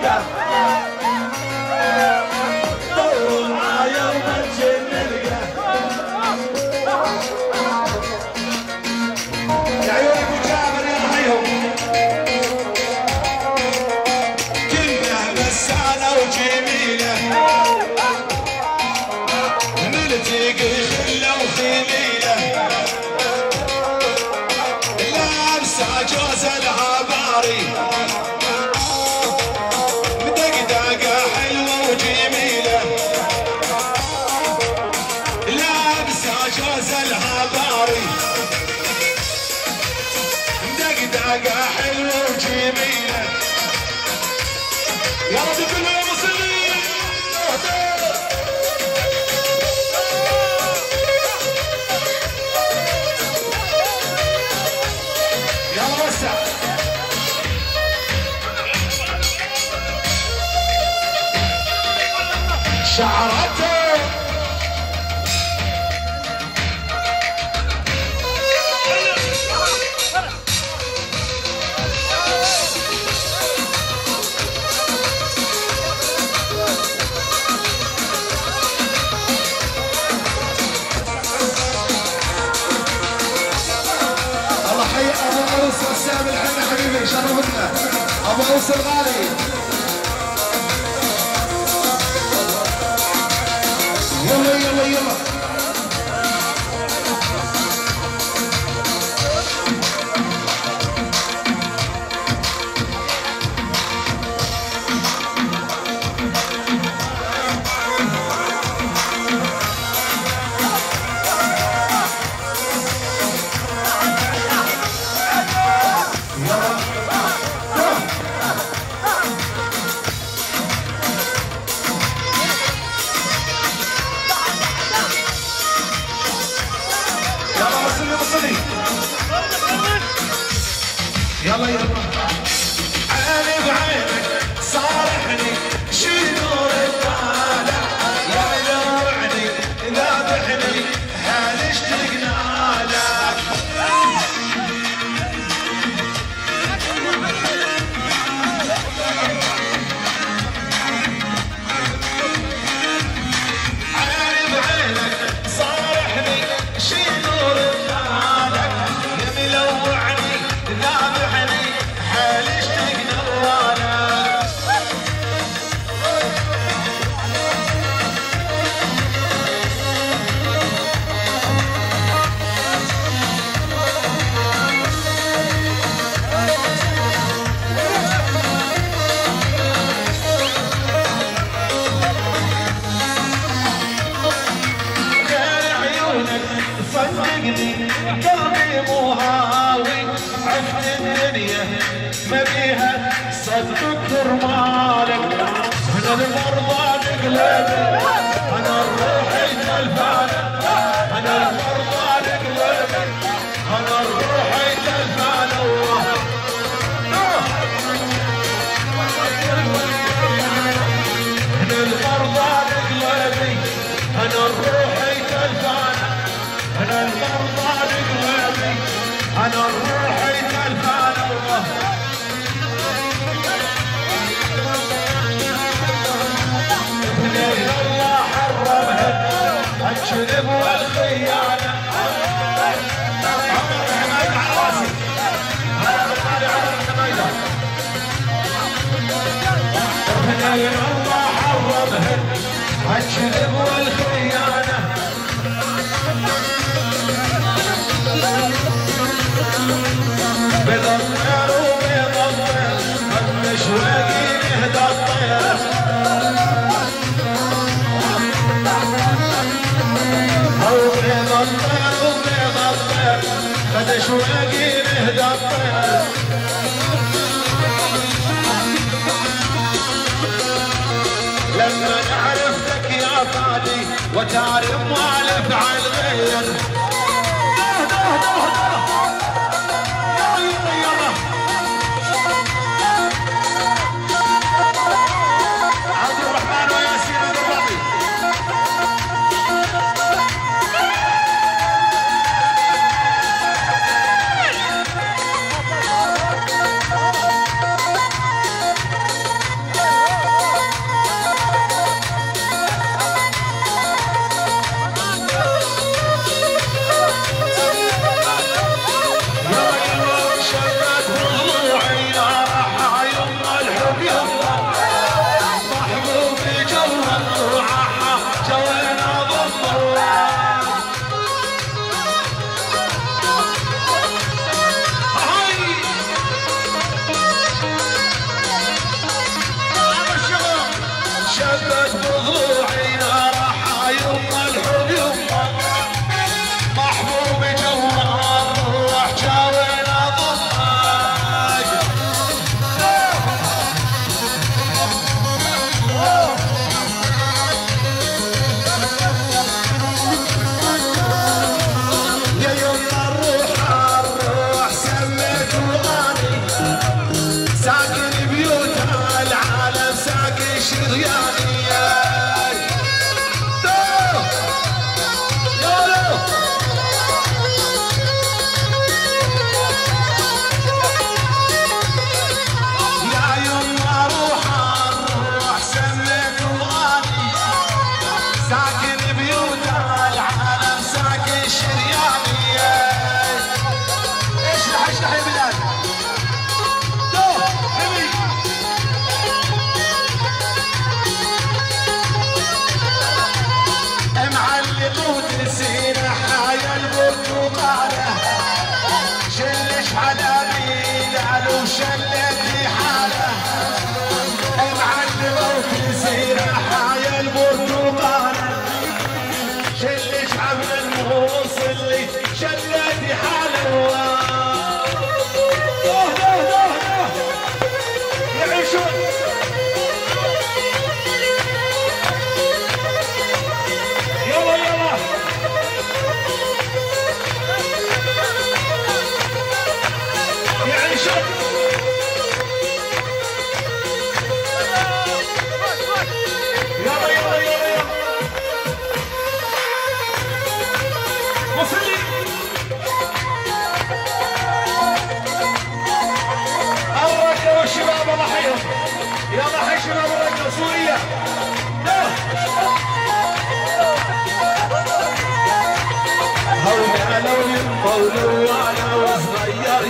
Música شعرته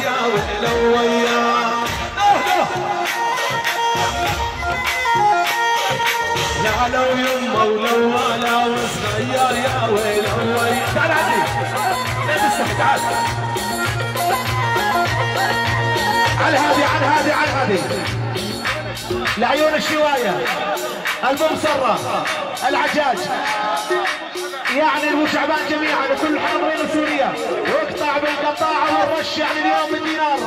يا وياه لو وصغير يا وياه تعال تعال على هذه على هذه على هذه لعيون الشوايه المبصره العجاج يعني المشعبان جميعا وكل حاضرين سوريا واقطع بالقطاعة والرش يعني اليوم بالدينار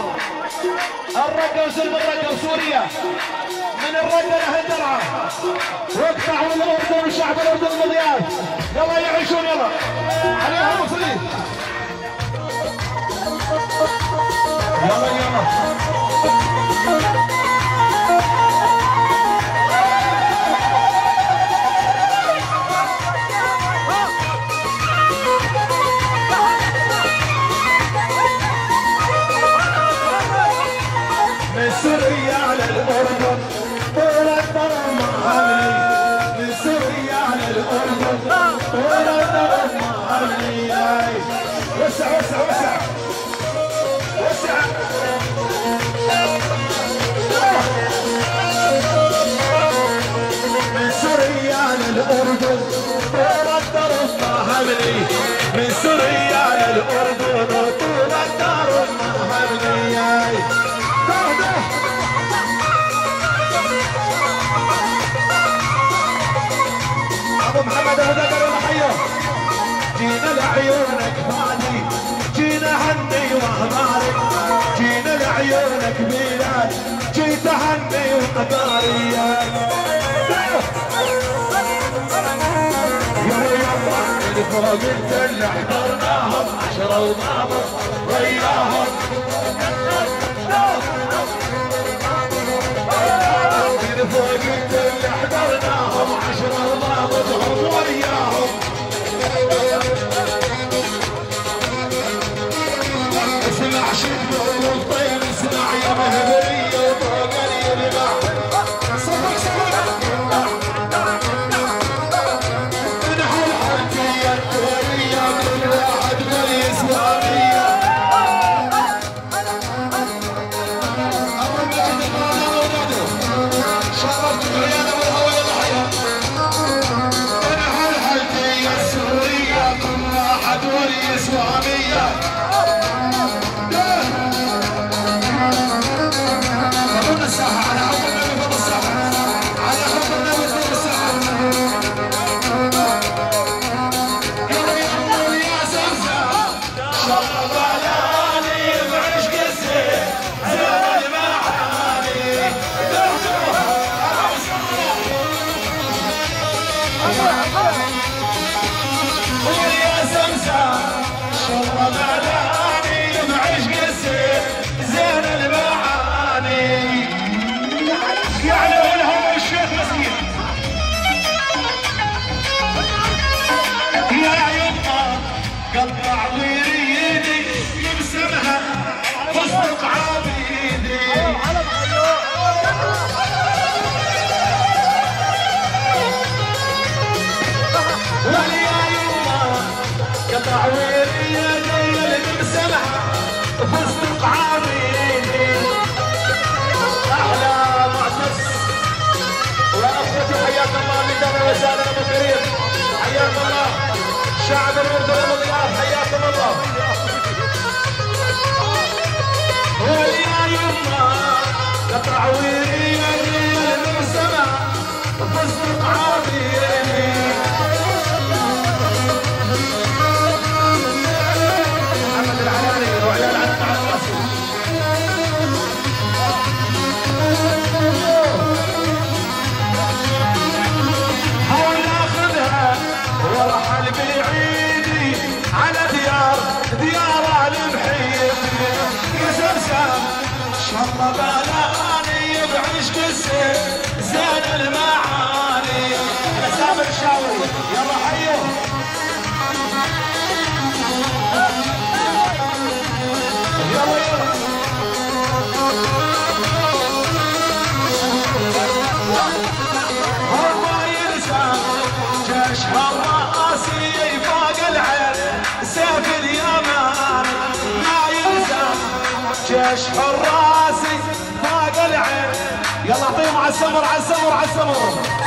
الرقة وسلم الرقة وسوريا من الرقة لأهل درعا واقطع والأردن وشعب الأردن المضيات يلا يعيشون يلا. عليها المصريين يلا يلا. لعيونك فادي جينا هني واخبارك جينا لعيونك ميلاد جيت هني يما اللي فوق اللي حضرناهم عشرة وضابط وياهم. اللي فوق اللي حضرناهم عشرة هم وياهم. شعب الاردن المضياف حياكم الله. ويا يما السماء فصدق عابيني وبلاني بعشق السيف زين المعاني. حسام الشاوي يلا حيوا يلا يلا. هو يلزم جيش هواسي فوق العين سيف اليمن. ما يلزم جيش حراس السمر على السمر على السمر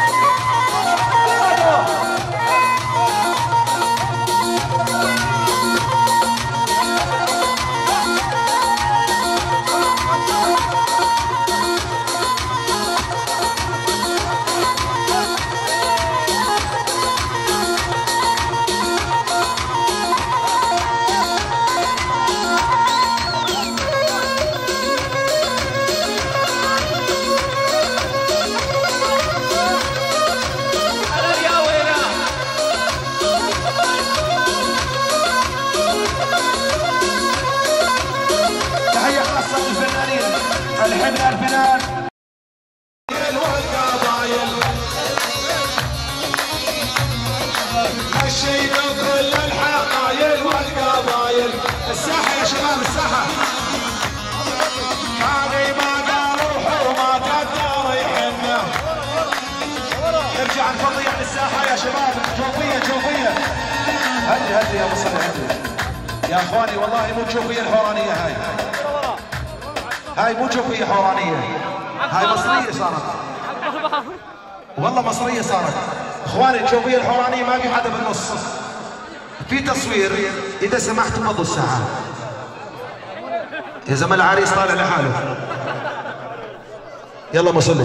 زعما العريس طالع لحاله. يلا ما صلوا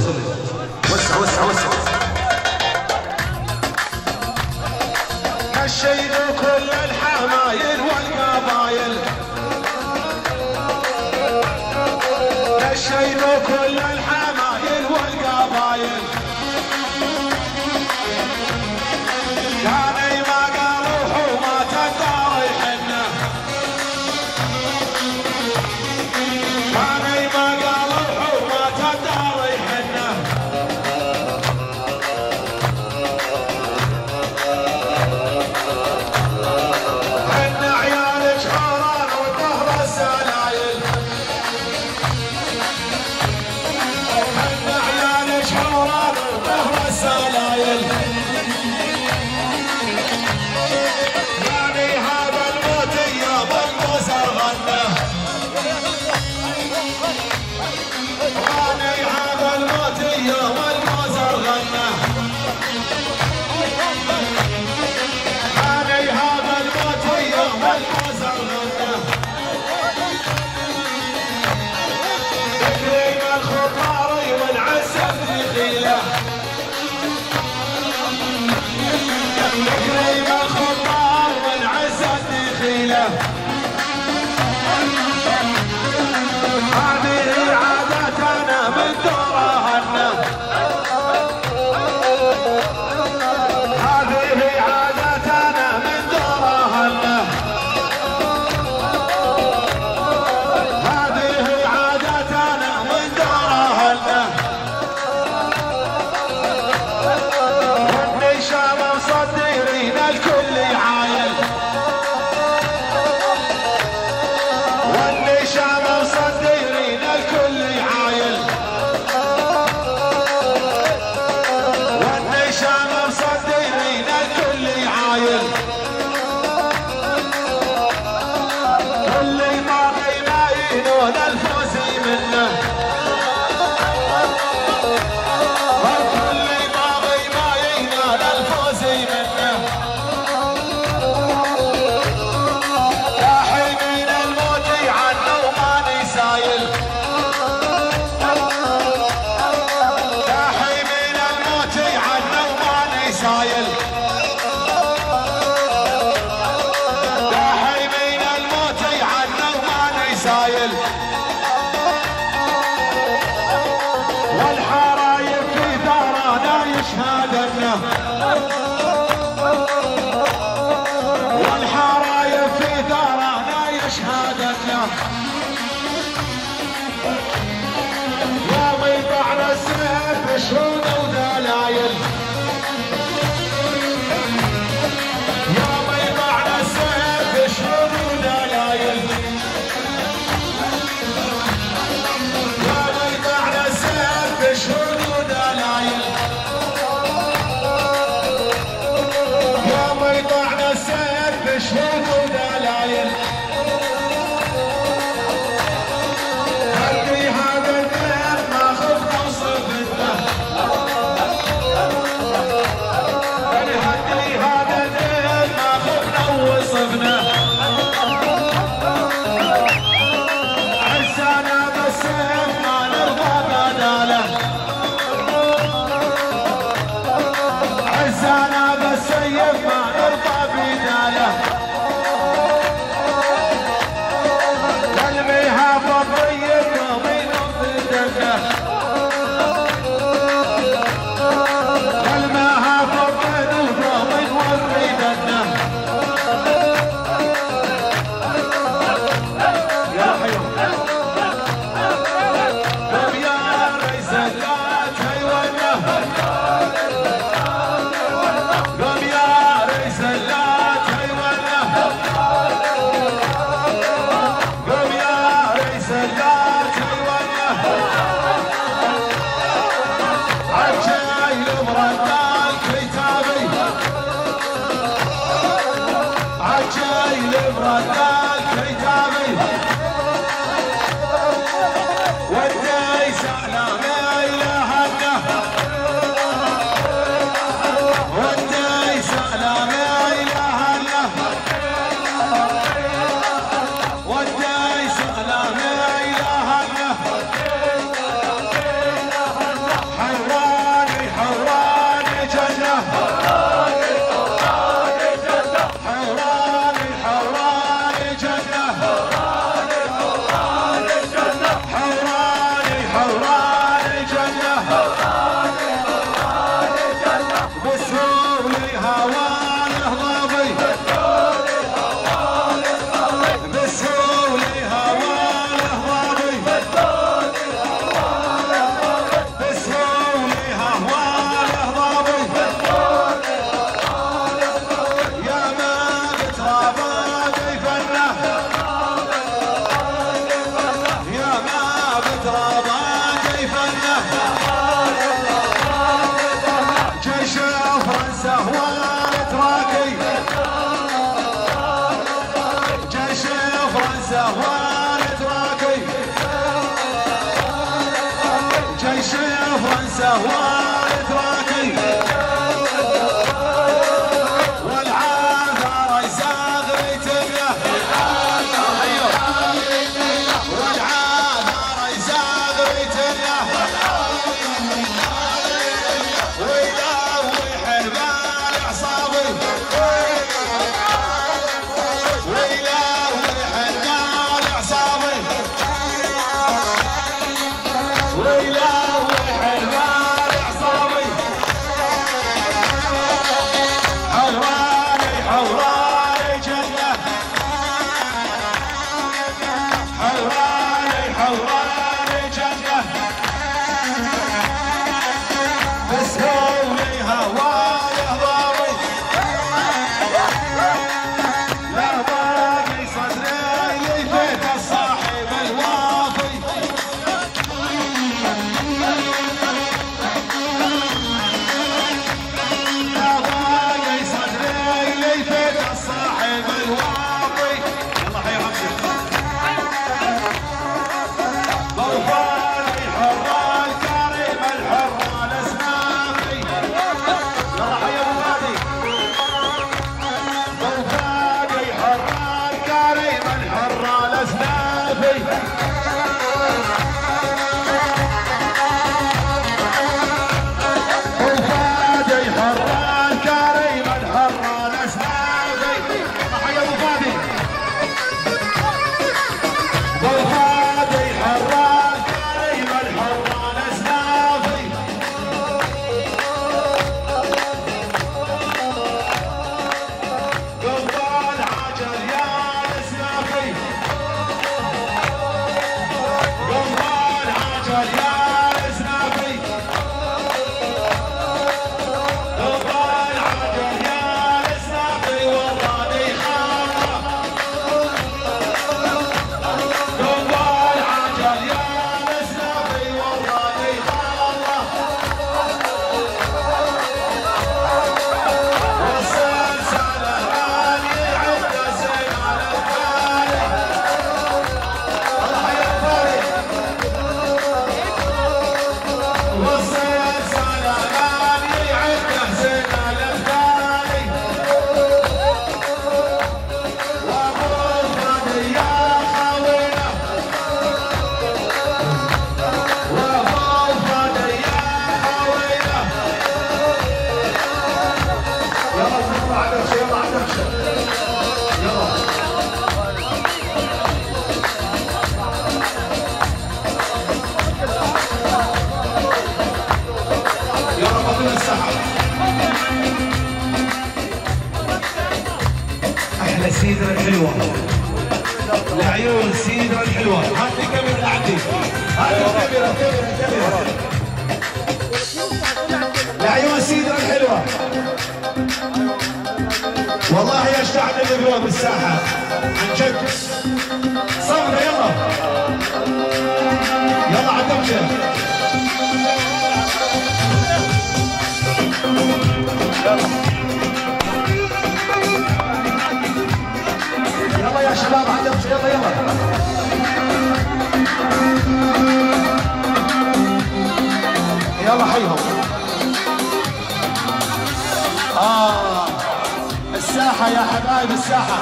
الساحة يا حبايب الساحة.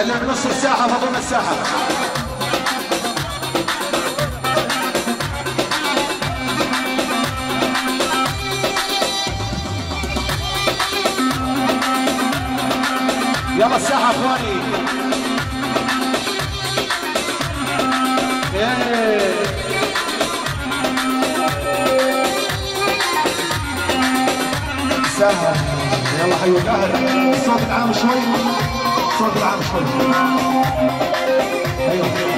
اللي بنص الساحة فضلنا الساحة. يلا الساحة أخواني. إيه. يلا حيوا الاهل الصوت العام شوي. الصوت العام شوي. أيوه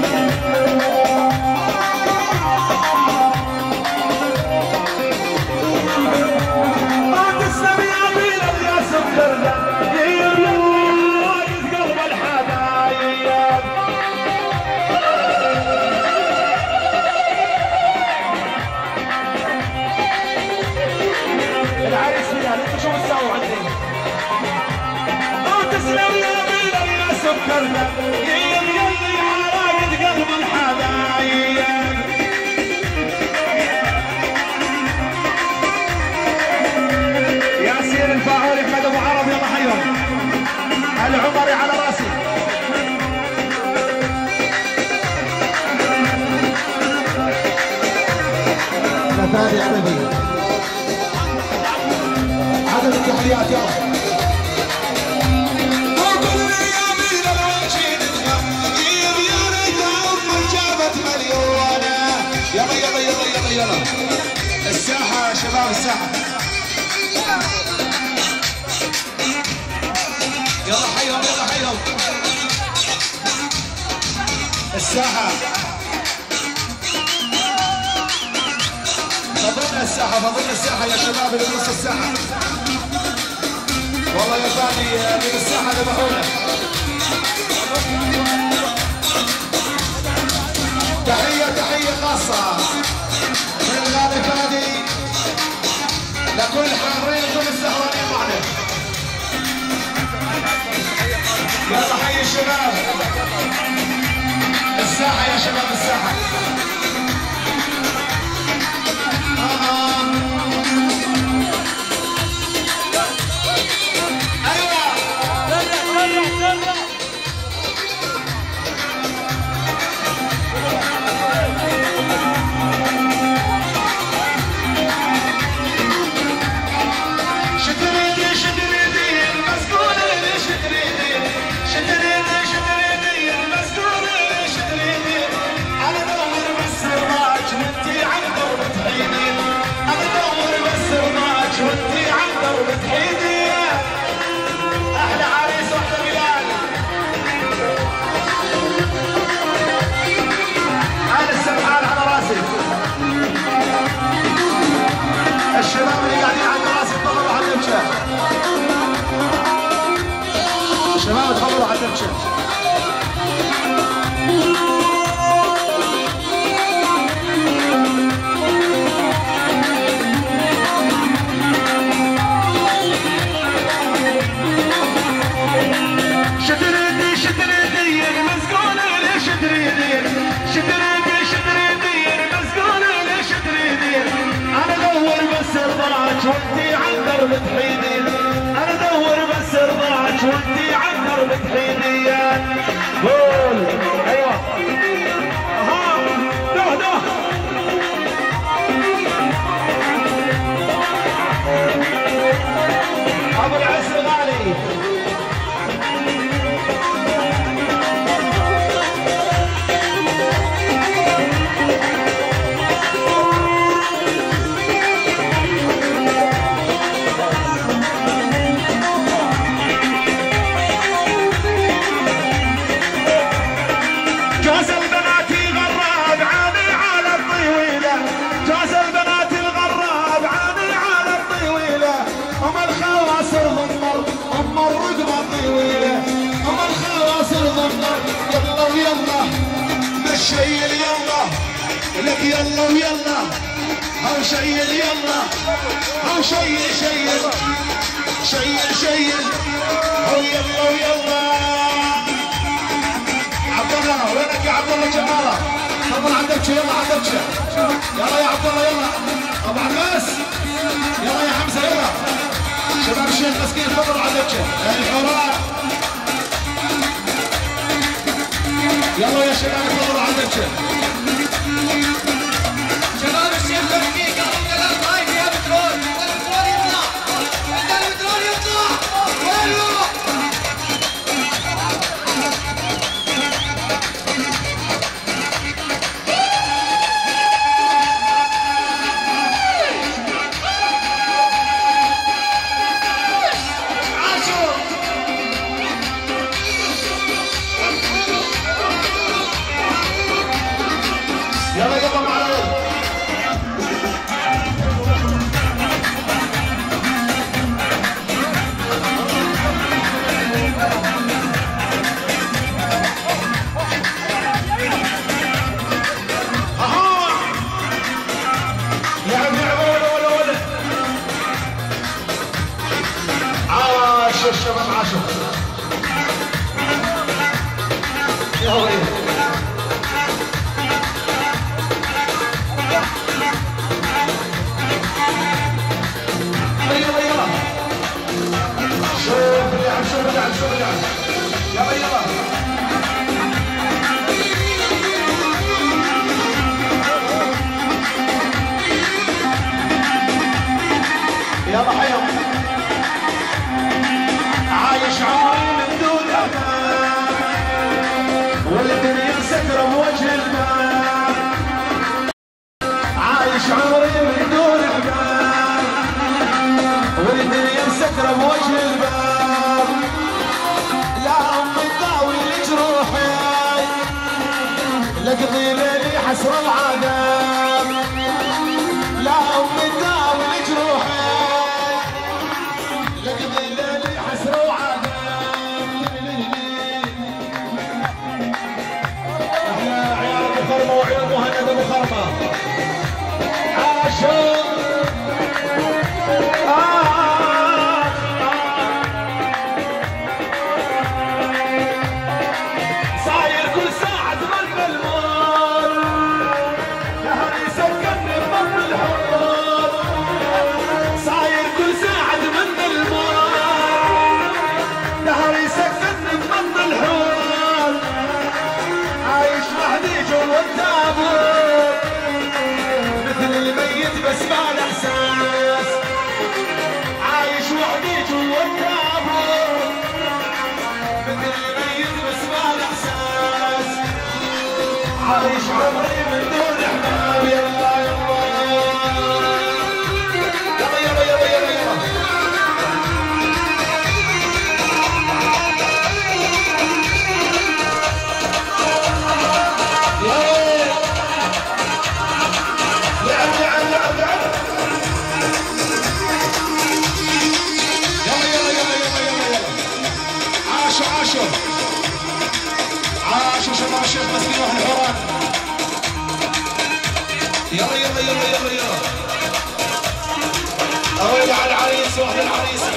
الفهد الحمدي عدد التحيات يلا يلا يلا يلا يلا يلا الساحة شباب الساحة يلا حيهم يلا حيهم. الساحة. فضلنا الساحة فضلنا الساحة يا شباب اللي بنص الساحة. والله يا فادي من الساحة ذبحونا. تحية تحية خاصة من غالي فادي. لكل الحارين كل السهرانين معنا يا حي الشباب. الساحة يا شباب الساحة. العريس واحد العريس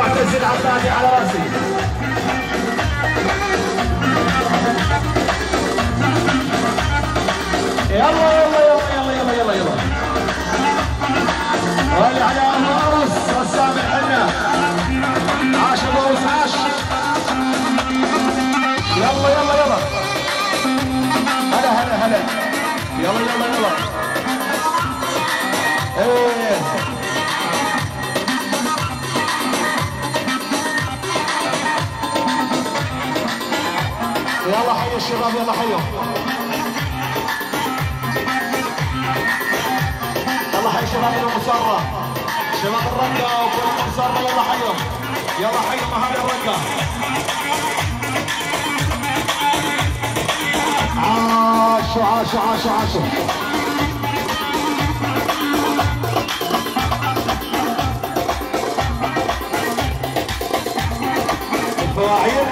معتز العبادي على راسي الشباب يلا حيوا يلا حي شباب المسرة شباب الرقة وكل المسرة يلا حيوا يلا حي مع الرقة. عاشوا عاشوا عاشوا عاشوا. الفواعيل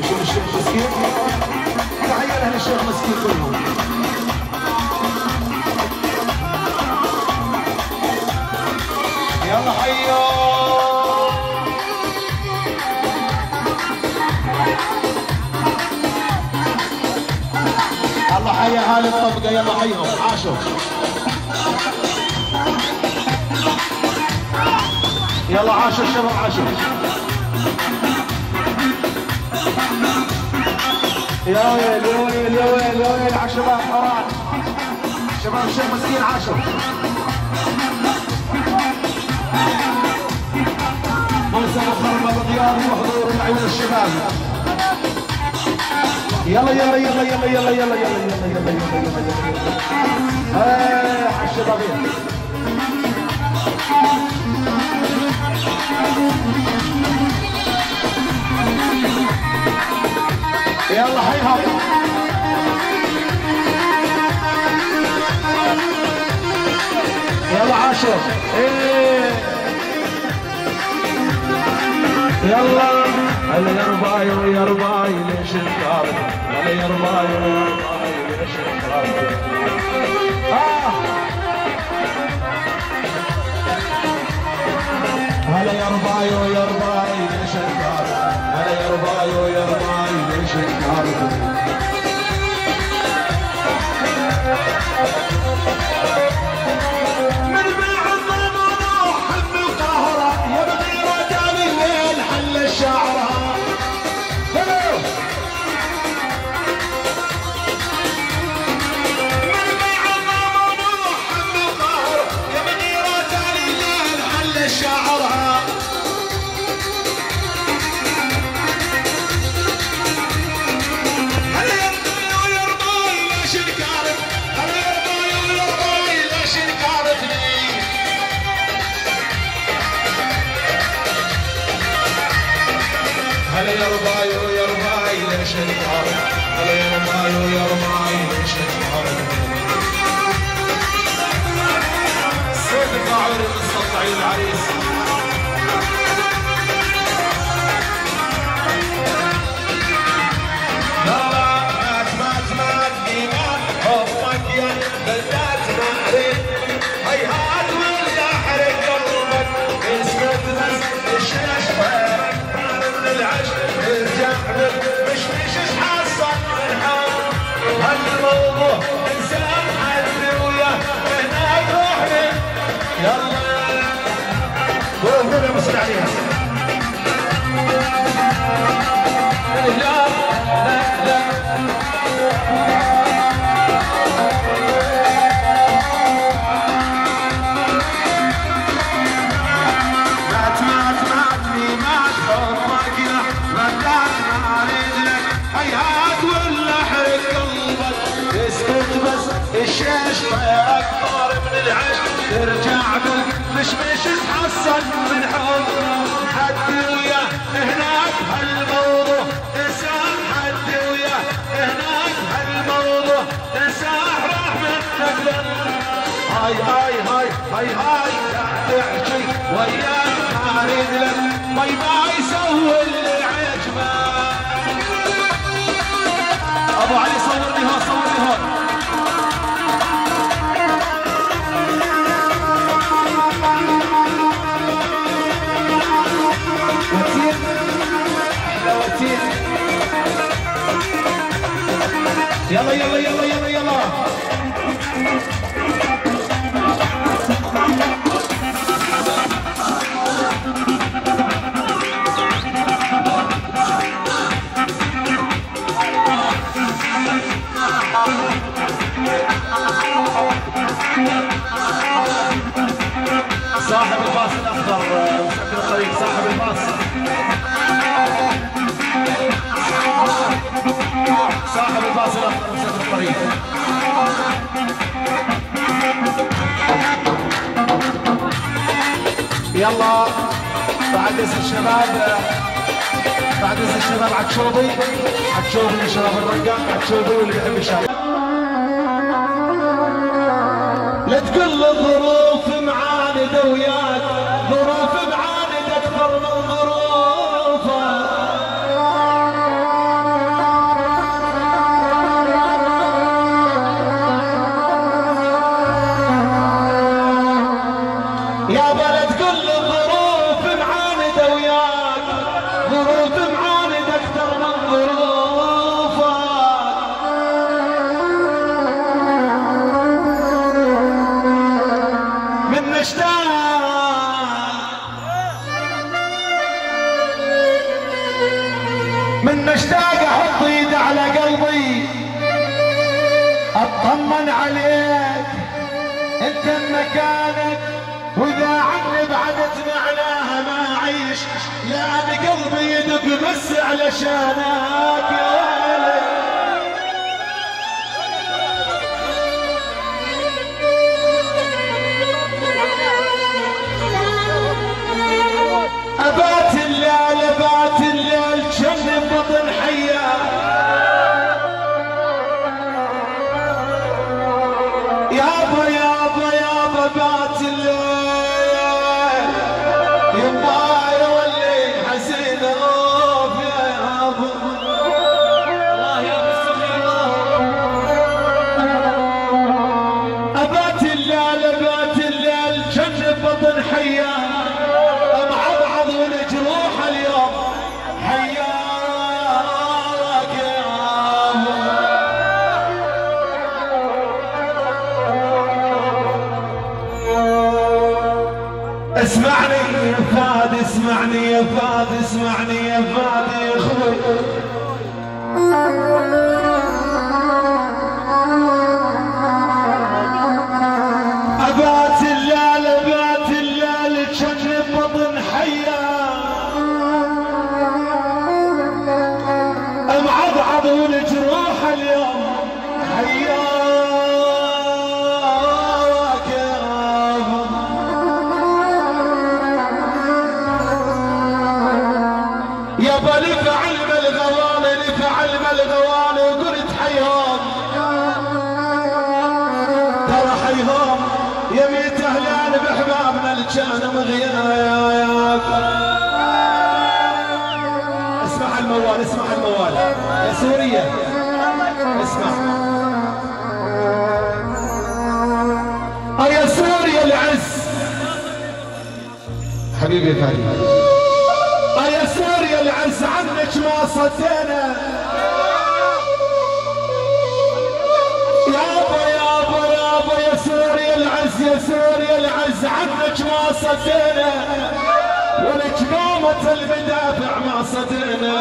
وشو تحية للشيخ مسكين كلهم. يلا حيو. الله حيا أهل الطبقة يلا حيهم عاشوا يلا عاشوا الشباب عاشوا يا ويل يا ويل يا ويل يا ويل على الشباب حرام شباب الشيخ مسكين عاشوا موسم الخرمة بالرياض وحضور العيون الشباب يلا يلا يلا يلا يلا يلا يلا يلا يلا يلا يلا ها الشباب يلا حيها يلا عاشر. إيه. يلا. هلا يا رباي يا رباي ليش الكارب؟ هلا يا رباي يا رباي ليش الكارب؟ هلا يا رباي يا رباي الكارب هلا يا رباي يا رباي ليش وصل عليها لا لا لا هيا تولع قلبك اسكت بس الشاش طيرك العشق ترجع بك مش مش تحصل من حب حد ويا هناك هالموضوع تسام حد ويا هناك هالموضوع تساح راح منك هاي هاي هاي هاي هاي تحكي وياك ما اريد لك باي باي يلا يلا يلا يلا يلا. صاحب الباص الأخضر مسافر الطريق صاحب الباص الطريق يلا اسم الشباب بعدس الشباب عالشوبي عالشوبي شباب الرقة عالشوبي واللي بيحب الشباب لا تقل الظروف معاندة وياك ظروف سوريا اسمع. أيا سوريا العز. حبيبي فادي أيا سوريا العز عنك ما صدينا. يابا يابا يابا يا سوريا العز يا سوريا العز عنك ما صدينا. ولك قامت المدافع ما صدينا.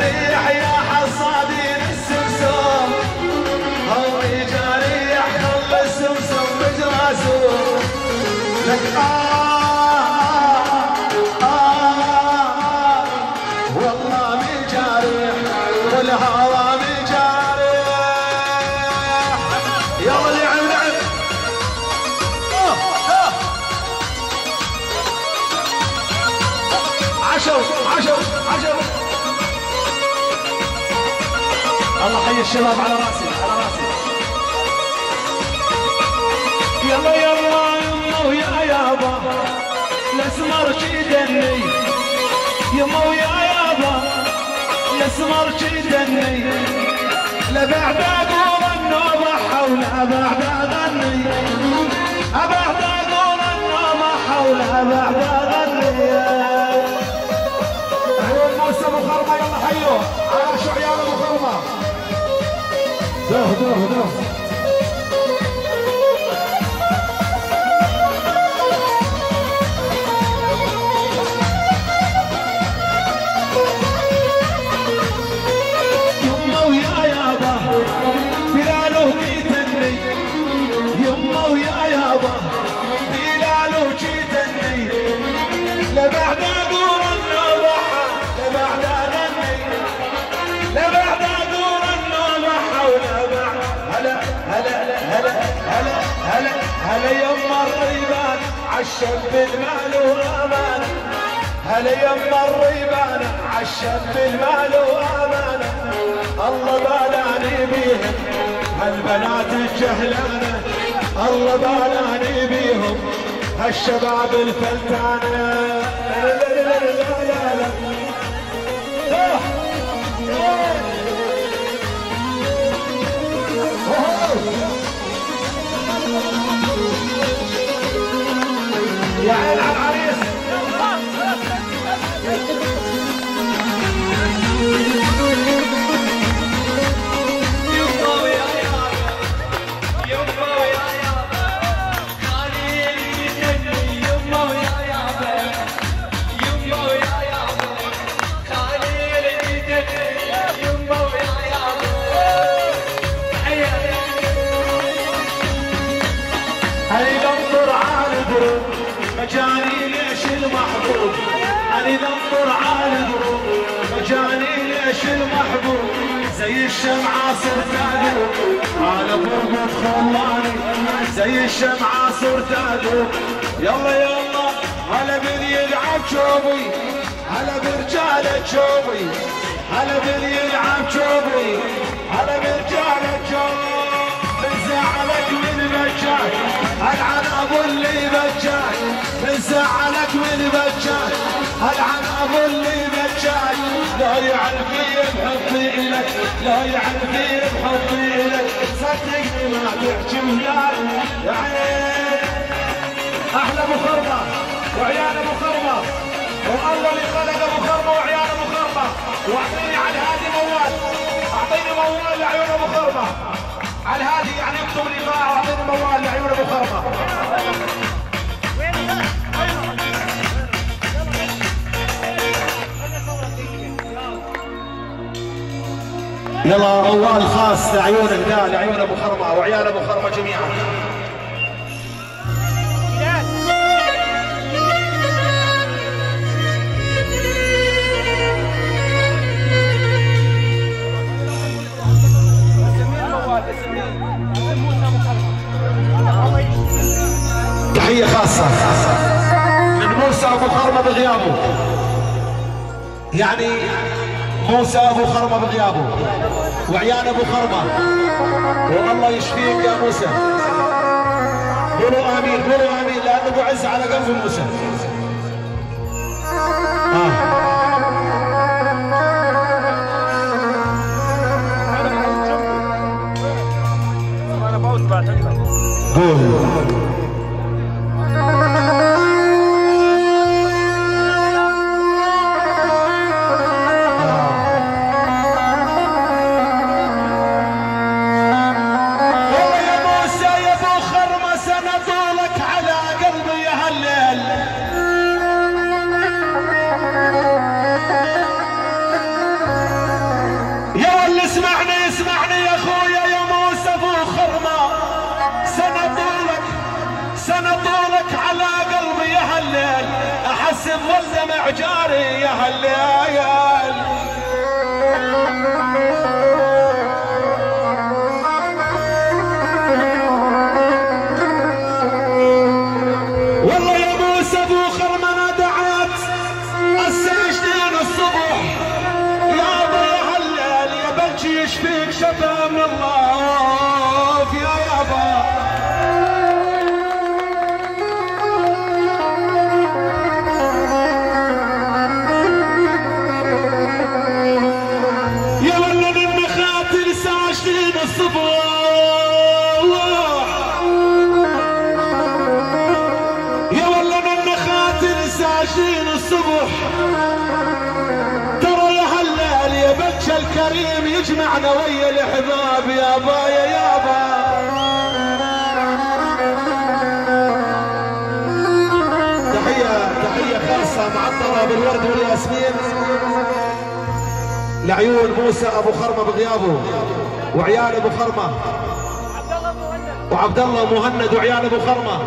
بجاريح يا حصادين السمسم. أو بجاريح خلي السمسم بجراسه. لك الشباب على راسي على راسي. يلا يلا يما ويا يابا الاسمر شي دني يما ويا يابا الاسمر شي دني لا بعد أقول النوبة حول بعد اغني ابعد أقول النوبة حول بعد اغني عيون موسى ابو خرمه يلا حيوه على شو عيال ابو 자, 가자, 가자. عالشب المال وامان هلا يما الريبان عالشب المال وأمانة؟ الله بالاني بيهم هالبنات الجهلانة. الله بالاني بيهم هالشباب الفلتانة. يا عين على العريس أنا ننظر على الدروب مجاني ليش المحبوب؟ أنا ننظر على الدروب مجاني ليش المحبوب؟ زي الشمعة صرت أدوب على برقة خلاني زي الشمعة صرت أدوب يلا يلا هلا بني يلعب شوبي هلا برجالة شوبي هلا بني يلعب شوبي هلا برجالة بجاك ألعن أبو اللي بجاك زعلك من بجاك ألعن أبو اللي بجاك لا يعرفي بحبي الك لا يعرفي بحبي الك صدقني ما تحكي وياي. يا عين. أحلى أبو وعيال أبو والله اللي خلق أبو خرمه وعيال أبو وأعطيني على هادي موال. أعطيني موال لعيون أبو خرمه على هادي يعني موال لعيون أبو خرمه يلا موال خاص لعيون لعيون أبو خرمه وعيال أبو خرمه جميعا. تحية خاصة. من موسى أبو خرمة بغيابه. يعني موسى أبو خرمة بغيابه. وعيان أبو خرمة. والله يشفيك يا موسى. قولوا آمين قولوا آمين لأن أبو عز على قلب موسى. آه. قول. وعبد الله مهند وعيال أبو خرمة.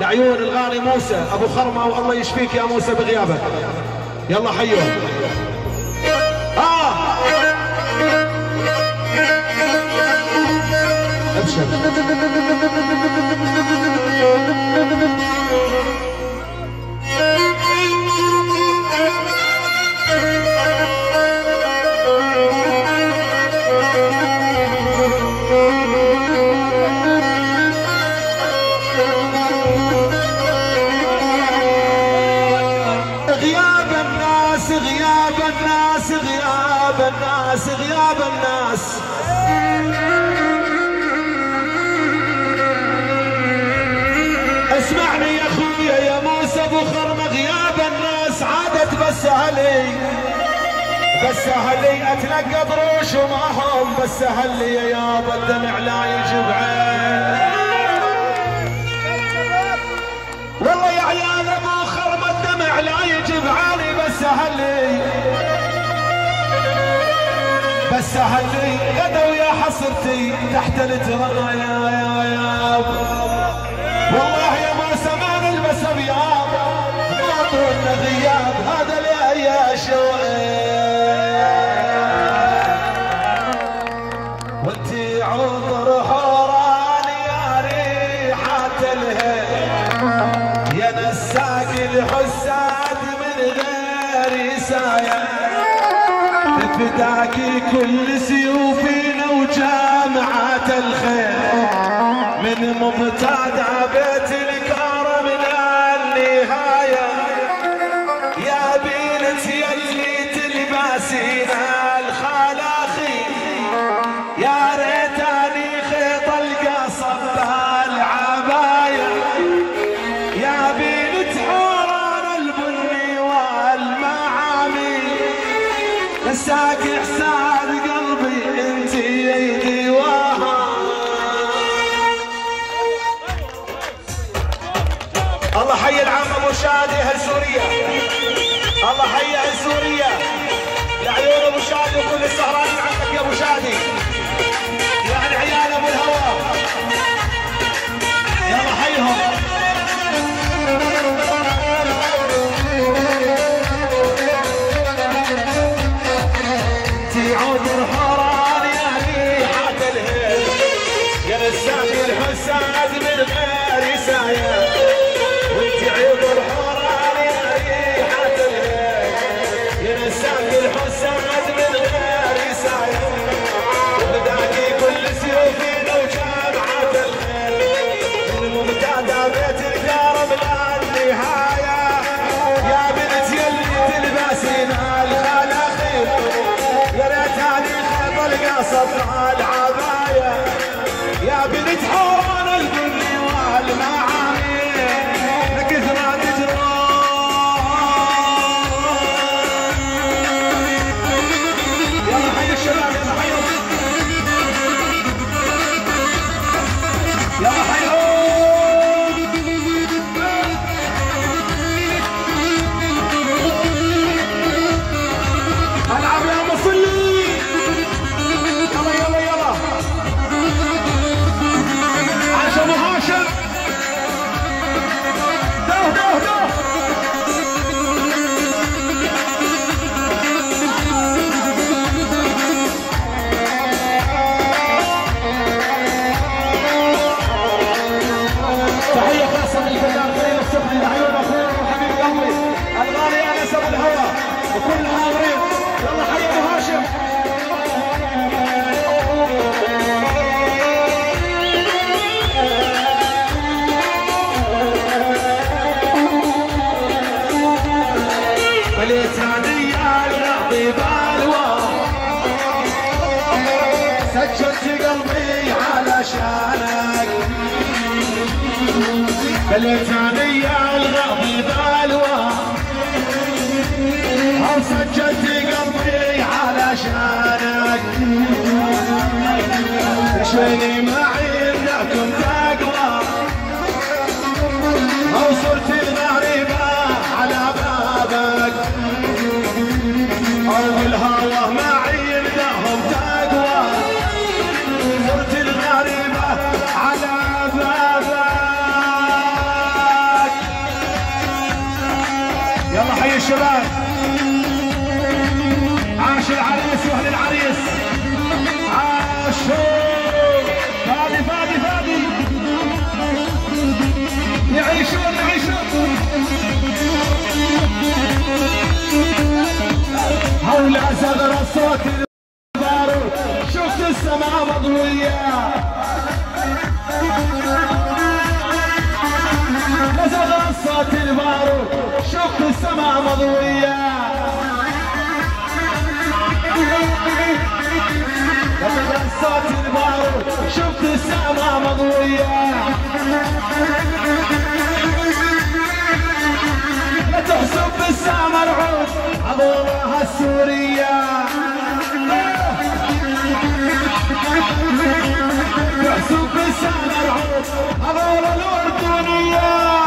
لعيون الغالي موسى. أبو خرمة والله يشفيك يا موسى بغيابك يلا حيوه. آه. أبشر. سهل لي اتنقى وما هم بس سهل لي يابا الدمع لا يجب عين. والله يا عيال ابو خرب الدمع لا يجب عيني بس سهل بس سهل لي غدا ويا حصرتي تحت الترايا يا يا يا والله يا ما سمعنا البس ابيض ما طولنا غياب هذا لي شوي. تعكي كل سيوفنا وجامعات الخير. من مبتدع عبيت it's on! electron الحضورية لما صوت البارو شفت السما مضوية لا تحسب بالسما العود عظومها السورية. تحسب بالسما العود عظومها الأردنية.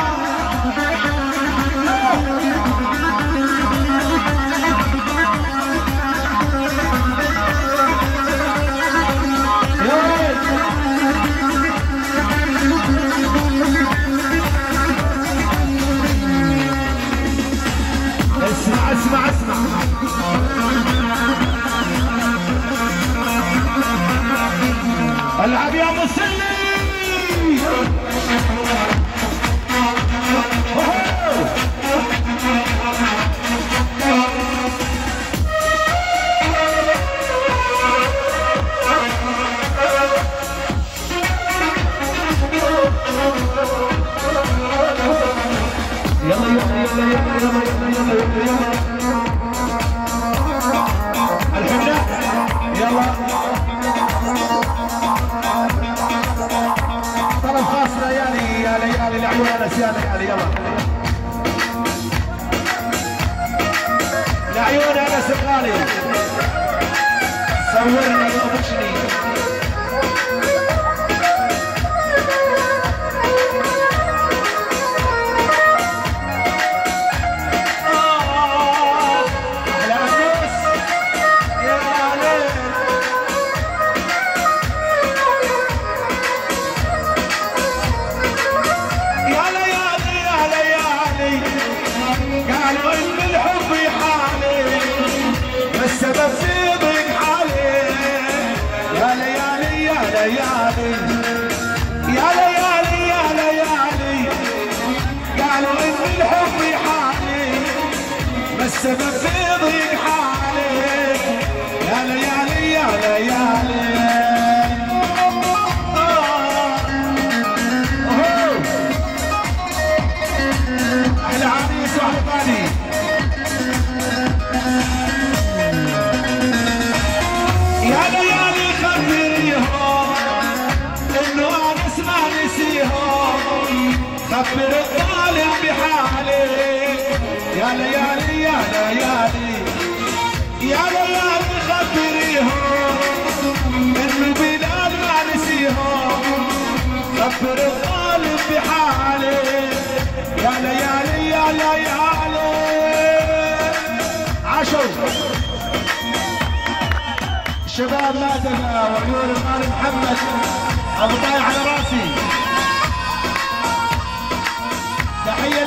وأنا سامح علي يلا لعيون انس الغالي صورنا وابشري 네. وأكثر الظالم بحالي يا ليالي يا ليالي. شباب مادنا وعيون المال محمد. أبو طايح على راسي. تحية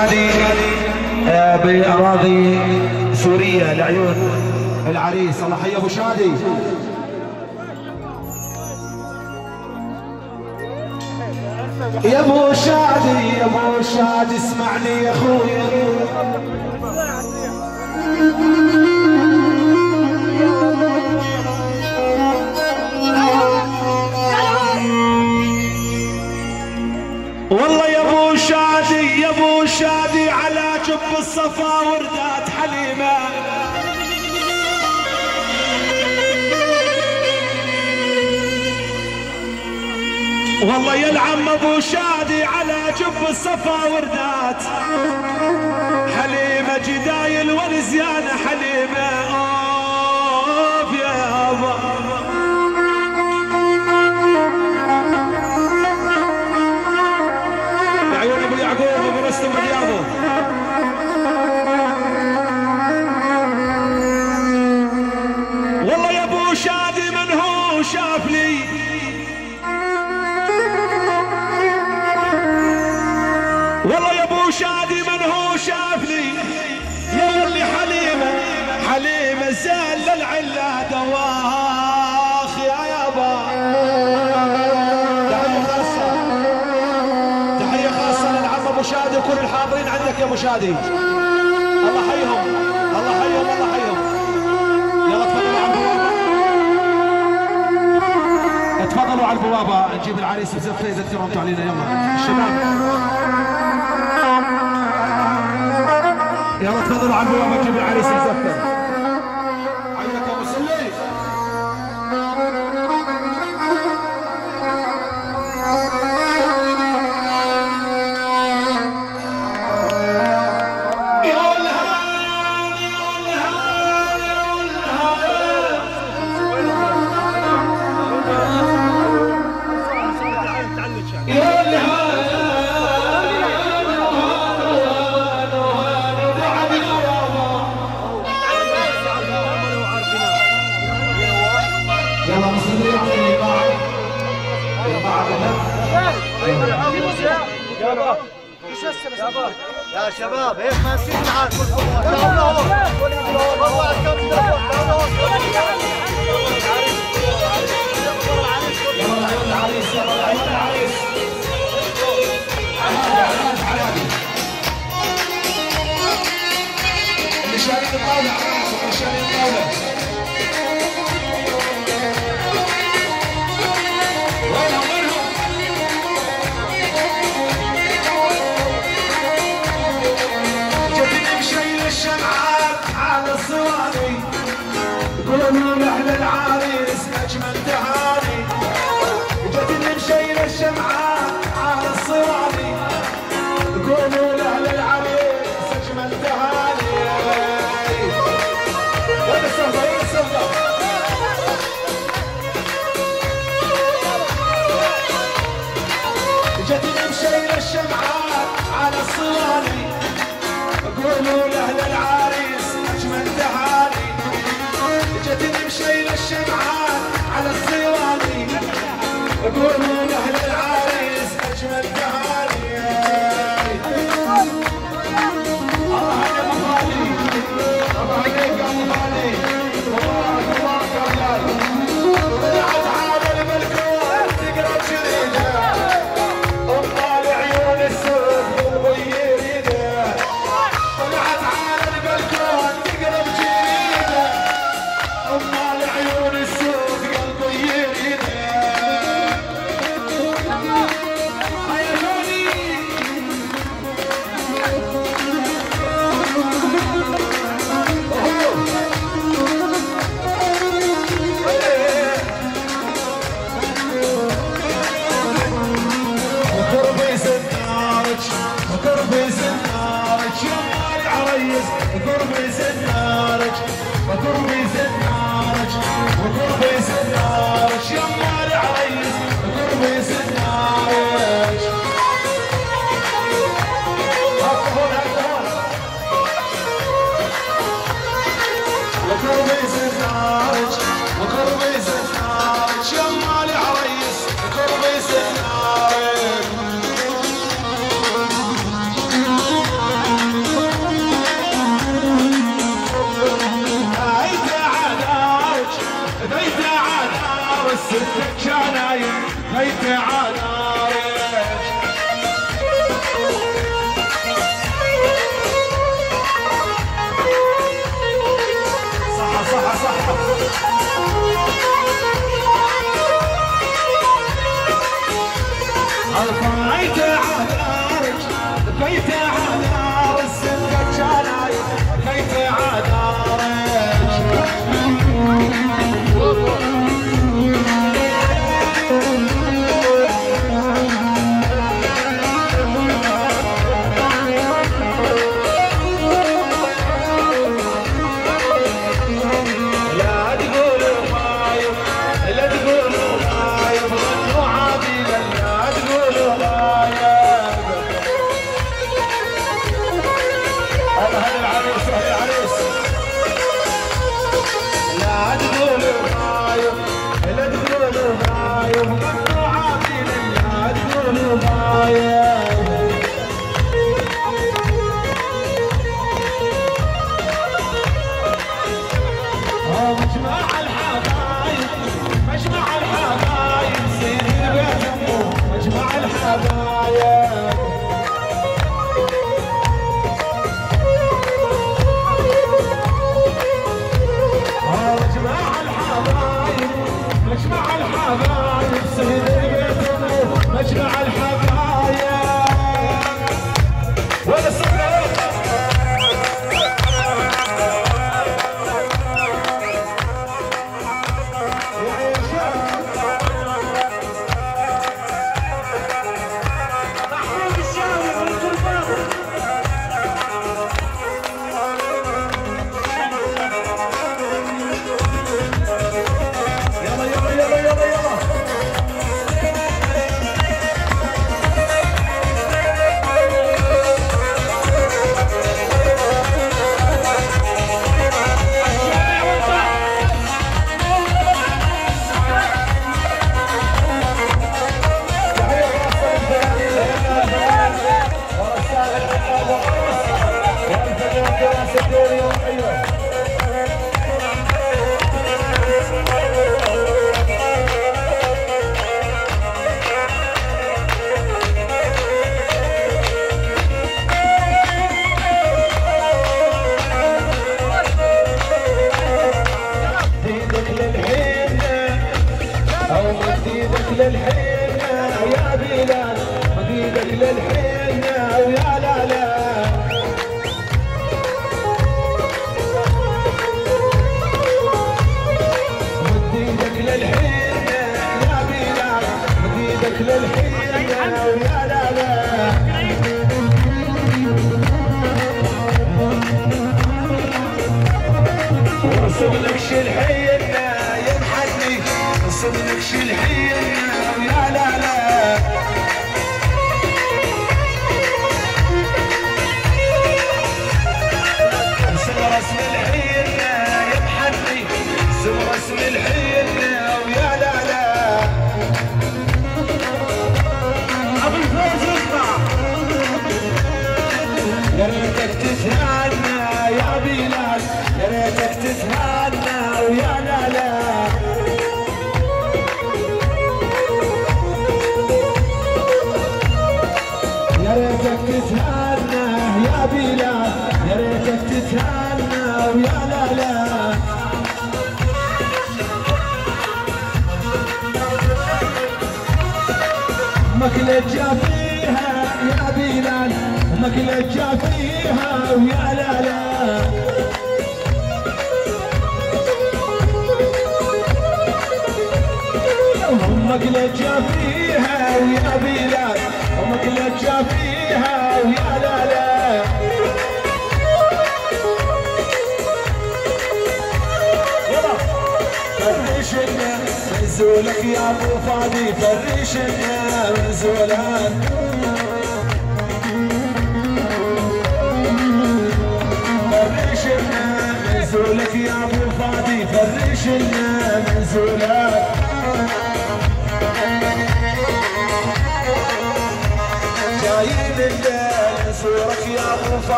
شادي بأراضي سوريا لعيون العريس. الله حي أبو شادي. سيربريز تيرونتو علينا يلا. الشباب يلا تفضلوا على البوابة كبير علي سيزفر شباب هيك ماشيين معاكم كلكم تعالوا هون تعالوا والله طلعوا الكاميرا تعالوا هون Good is a good place in knowledge. A good place in knowledge. A good place in knowledge. بيت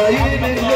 Sayın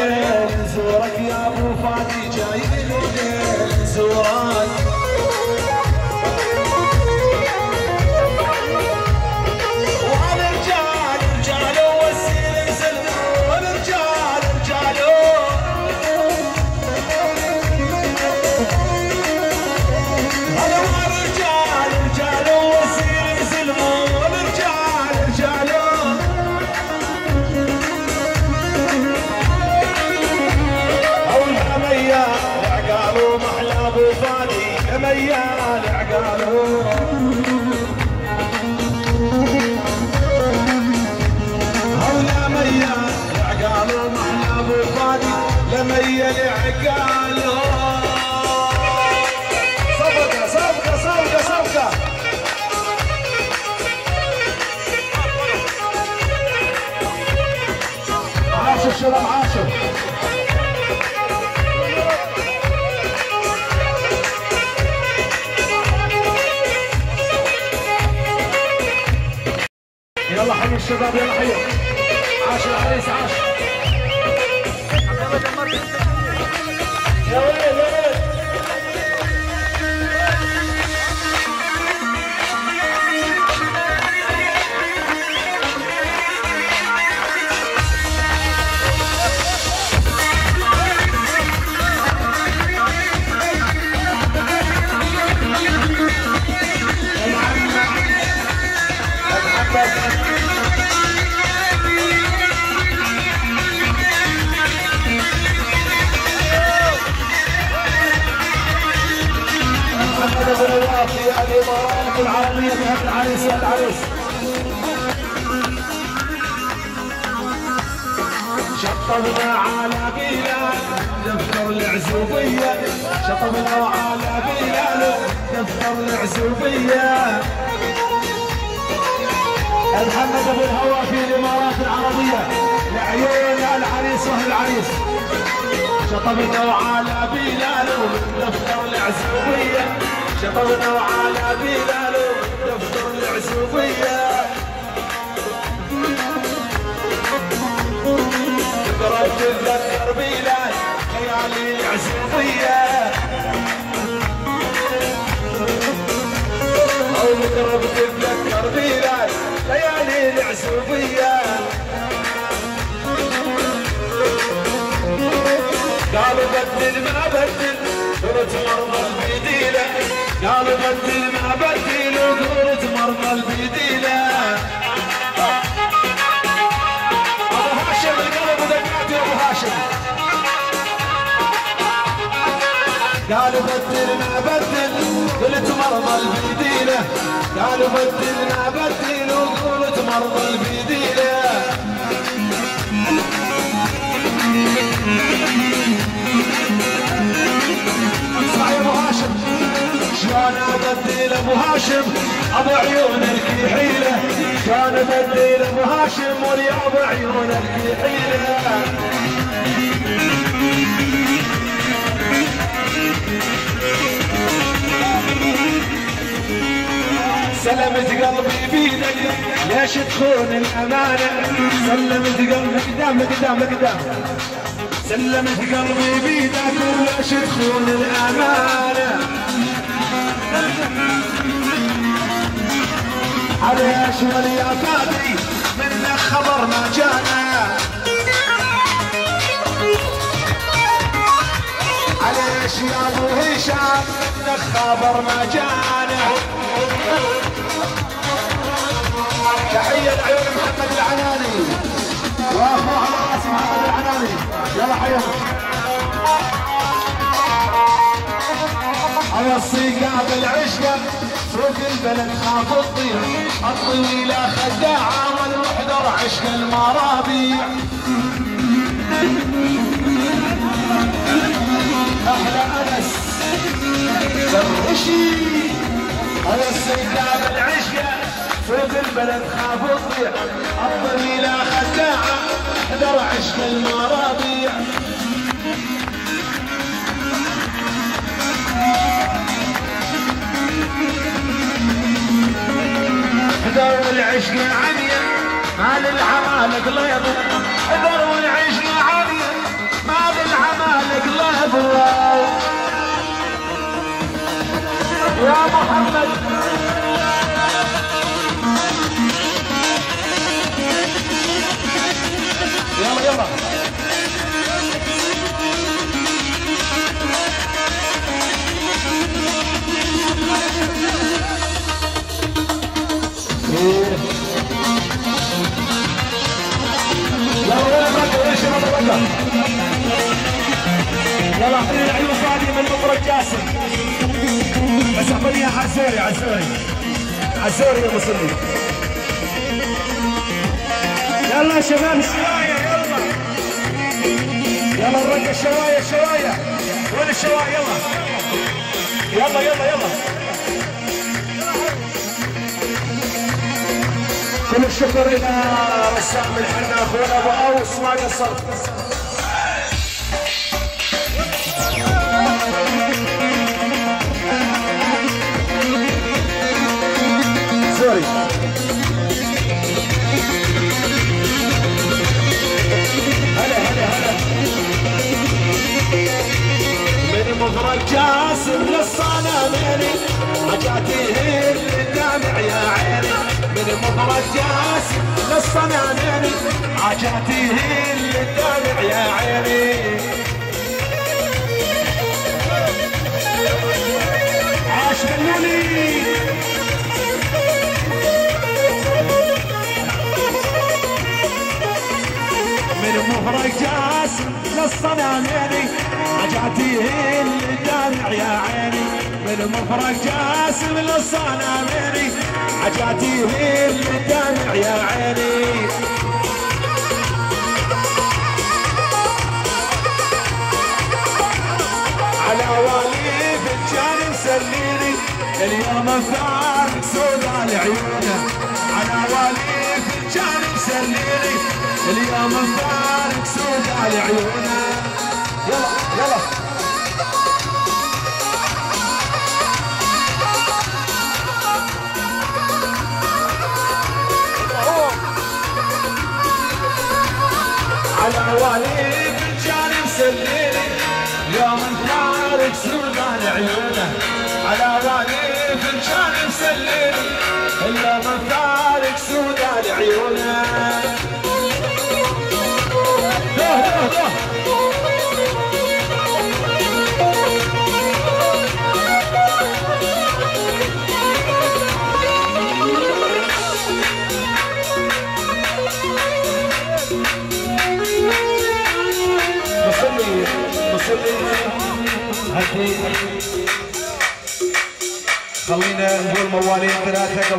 يلا حي عاش العريس عاش الوافي الامارات العربيه بهذا العريس شطبنا على بلال دفتر العزوبية شطبنا على بلال دفتر العزوبية محمد ابو الهوى في الامارات العربيه لعيون العريس واهل العريس شطبنا على بلال دفتر العزوبية شطبنا على بلال دفتر العزوبية تقرب تتذكر بلال ليالي العزوبية أو تقرب تتذكر بلال ليالي العزوبية قالوا بدل ما بدل قرت مرضى قالوا بدل ما بدل وقرت مرضى البديلة. أبو هاشم القلب ودقات يا أبو هاشم. قالوا بدل ما بدل قلت مرضى البديلة. قالوا بدل ما بدل وقلت مرضى البديلة. شلون ابدل أبو هاشم أبو عيون الكحيلة. شلون ابدل أبو هاشم ولي أبو عيون الكحيلة. سلمت قلبي بيدك ليش تخون الأمانة؟ سلمت قلبي قدام قدام قدام. سلمت قلبي بيدك وليش تخون الأمانة؟ على اشمل يا فادي منك خبر ما جانا. عليش يا ابو هشام منك خبر ما جانا. تحية لعيون محمد العناني. واخوه على محمد العناني. يلا حيهم على الصيقة بالعشقة. سوق البلد خاف الطير. الطويلة خداعة والمحضر عشق المرابيع. أحلى أنس سرشي على الصيقة بالعشقة. سوق البلد خاف الطير. الطويلة خداعة محضر عشق المرابيع. ذو العشق عميا ما للعمال قلب ذو العشق عميا ما للعمال قلب يا محمد. يلا يلا. جاسم بس يا عزوري عزوري عزوري يا مصلي يلا يا شباب. الشوايه يلا يلا الرقم الشوايه الشوايه وين الشواية؟ يلا. يلا يلا يلا. كل الشكر إلى رسام الحنة أخونا أبو أوس ما قصرت مفرق جاسم للصناميني حاجاتي الدامع يا عيني من مفرق جاسم للصناميني حاجاتي الدامع يا عيني عاش بلولي من مفرق جاسم للصناميني حاجاتي الدامع يا عيني من مفرق جاسم للصناميني حاجاتي الدامع يا عيني. على والي فنجان مسليني اليوم فارق سودا لعيونه على والي فنجان مسليني اليوم فارق سودا لعيونه يلا. على والي فنجان مسليني يوم فارق سودا لعيونه على والي فنجان مسليني اليوم فارق سودا لعيونه هدي خلينا نقول موالين ثلاثة قبل